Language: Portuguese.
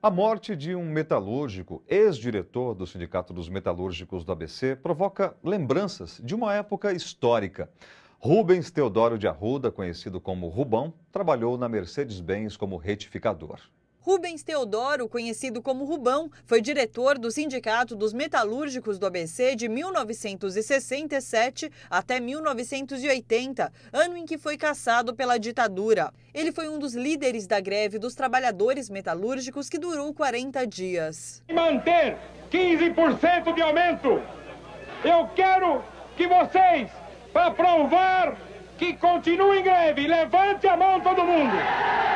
A morte de um metalúrgico, ex-diretor do Sindicato dos Metalúrgicos do ABC, provoca lembranças de uma época histórica. Rubens Teodoro de Arruda, conhecido como Rubão, trabalhou na Mercedes-Benz como retificador. Rubens Teodoro, conhecido como Rubão, foi diretor do Sindicato dos Metalúrgicos do ABC de 1967 até 1980, ano em que foi caçado pela ditadura. Ele foi um dos líderes da greve dos trabalhadores metalúrgicos que durou 40 dias. Manter 15% de aumento. Eu quero que vocês, para provar que continua em greve, levante a mão todo mundo.